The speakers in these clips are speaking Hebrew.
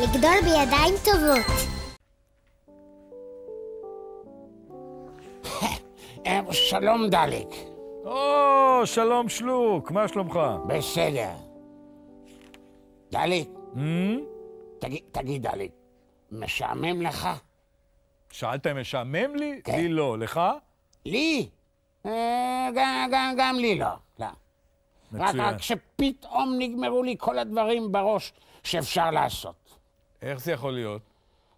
לגדול בידיים טובות. אה, שלום דליק. או, שלום שלוק, מה שלומך? בסדר. דליק, Hmm? תגיד, תגיד דליק, משעמם לך? שאלת אם משעמם לי? כן. לי לא. לך? לי? אה, גם, גם, גם לי לא. לא. רק, מצוין. רק שפתאום נגמרו לי כל הדברים בראש שאפשר לעשות. איך זה יכול להיות?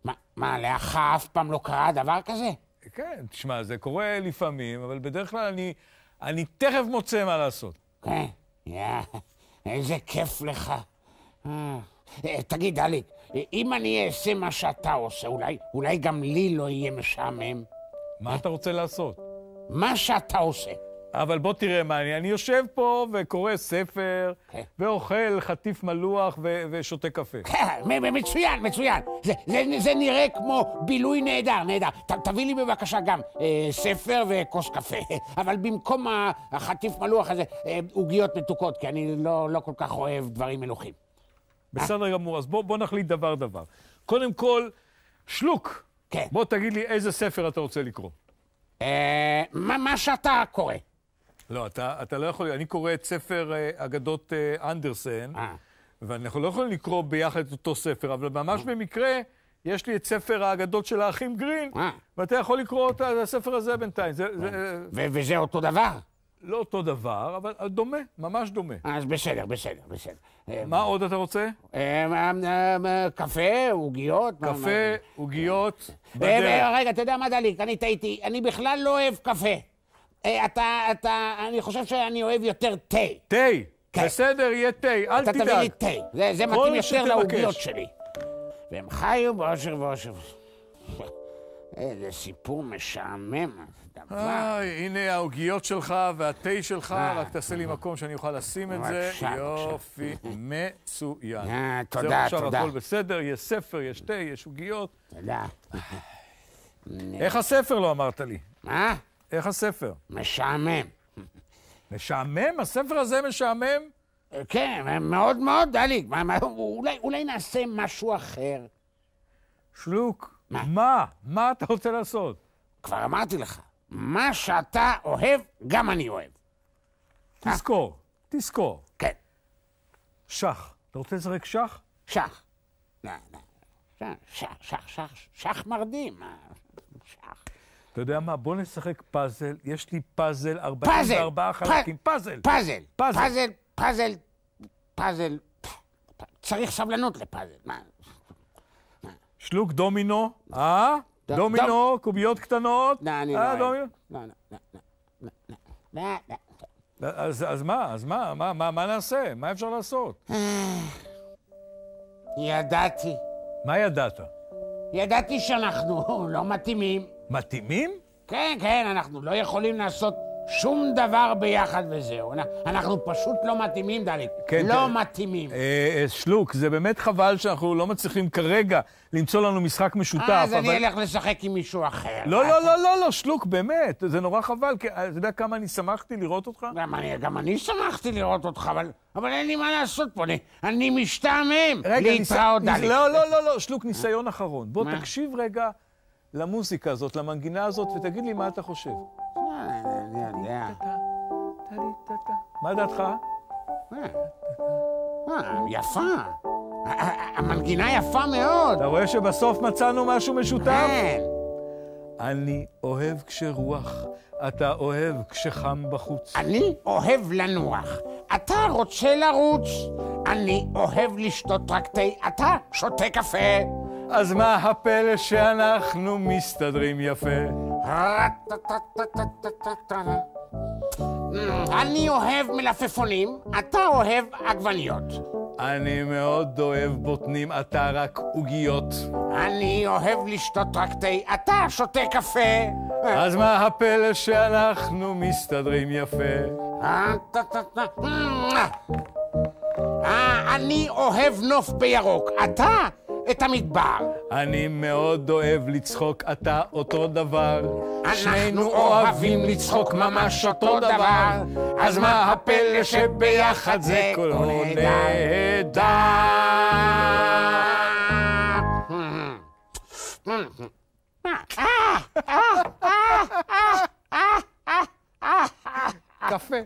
מה, מה, לך אף פעם לא קרה דבר כזה? כן, תשמע, זה קורה לפעמים, אבל בדרך כלל אני, אני תכף מוצא מה לעשות. כן, יא, איזה כיף לך. אה, אה, תגיד, דליק, אה, אם אני אעשה מה שאתה עושה, אולי, אולי גם לי לא יהיה משעמם? מה אתה רוצה לעשות? מה שאתה עושה. אבל בוא תראה מה אני, אני יושב פה וקורא ספר, כן. ואוכל חטיף מלוח ו- ושותה קפה. כן, מצוין, מצוין. זה, זה, זה נראה כמו בילוי נהדר, נהדר. ת, תביא לי בבקשה גם אה, ספר וכוס קפה. אבל במקום החטיף מלוח הזה, אה, עוגיות מתוקות, כי אני לא, לא כל כך אוהב דברים מלוכים. בסדר גמור, אז בוא, בוא נחליט דבר דבר. קודם כל, שלוק, כן. בוא תגיד לי איזה ספר אתה רוצה לקרוא. אה, מה, מה שאתה קורא. לא, אתה, אתה לא יכול, אני קורא את ספר אה, אגדות אה, אנדרסן, אה. ואנחנו לא יכולים לקרוא ביחד את אותו ספר, אבל ממש במקרה, יש לי את ספר האגדות של האחים גרין. ואתה יכול לקרוא את הספר הזה בינתיים. זה, זה וזה אותו דבר? לא אותו דבר, אבל דומה, ממש דומה. אז בסדר, בסדר, בסדר. מה עוד אתה רוצה? קפה, עוגיות? קפה, עוגיות, רגע, אתה יודע מה, דליק? אני טעיתי. אני בכלל לא אוהב קפה. אה, אתה, אתה, אני חושב שאני אוהב יותר תה. תה, כן. בסדר, יהיה תה, אל אתה תביא לי תדאג. תה. זה, זה מתאים יותר. לעוגיות שלי. והם חיו באושר ואושר. איזה סיפור משעמם. דבר. איי, הנה העוגיות שלך והתה שלך, אה. רק תעשה לי מקום שאני אוכל לשים את זה. יופי, מצוין. אה, תודה, זהו, עכשיו תודה. הכל בסדר, יש ספר, יש תה, יש עוגיות. תודה. איך הספר לא אמרת לי? מה? איך הספר? משעמם. משעמם? הספר הזה משעמם? אה, כן, מאוד מאוד, דליק. אולי, אולי נעשה משהו אחר. שלוק, מה? מה? מה אתה רוצה לעשות? כבר אמרתי לך, מה שאתה אוהב, גם אני אוהב. תזכור, תזכור. כן, שח. אתה רוצה לשחק שח? שח. לא, לא. שח, שח, שח, שח, שח מרדים. שח. אתה יודע מה? בוא נשחק פאזל. יש לי פאזל, פאזל! 44 חלקים. פאזל. פאזל. פאזל. פאזל, פאזל. צריך סבלנות לפאזל. מה? שלוק דומינו, אה? דומינו, קוביות קטנות. לא, אני לא אה, אוהב. לא, לא, לא, לא, לא, לא, לא, לא. אז, מה? אז מה? מה, מה, מה נעשה? מה אפשר לעשות? ידעתי. מה ידעת? ידעתי שאנחנו לא מתאימים. מתאימים? כן, כן, אנחנו לא יכולים לעשות שום דבר ביחד וזהו. אנ- אנחנו פשוט לא מתאימים, דליק. כן, לא כן. מתאימים. אה, אה, שלוק, זה באמת חבל שאנחנו לא מצליחים כרגע למצוא לנו משחק משותף. אז אני אבל- אלך לשחק עם מישהו אחר. לא, לא, לא, לא, לא, שלוק, באמת, זה נורא חבל, כי אה, אתה יודע כמה אני שמחתי לראות אותך? גם אני, גם אני שמחתי לראות אותך, אבל, אבל אין לי מה לעשות פה, אני, אני משתעמם. להתראות, ניס- דליק. לא, לא, לא, לא, שלוק, ניסיון אחרון. בוא מה? תקשיב רגע למוזיקה הזאת, למנגינה הזאת, ותגיד לי מה אתה חושב. אני יודע. מה דעתך? יפה. המנגינה יפה מאוד. אתה רואה שבסוף מצאנו משהו משותף? כן. אני אוהב כשרוח, אתה אוהב כשחם בחוץ. אני אוהב לנוח, אתה רוצה לרוץ. אני אוהב לשתות רק תה, אתה שותה קפה. אז מה הפלא שאנחנו מסתדרים יפה? אני אוהב מלפפונים, אתה אוהב עגבניות. אני מאוד אוהב בוטנים, אתה רק עוגיות. אני אוהב לשתות רק תה, אתה שותה קפה. אז מה הפלא שאנחנו מסתדרים יפה? אה, אני אוהב נוף בירוק, אתה את המדבר. אני מאוד אוהב לצחוק, אתה אותו דבר. אנחנו אוהבים לצחוק ממש אותו דבר, אז מה הפלא שביחד זה כל נהדר? קפה.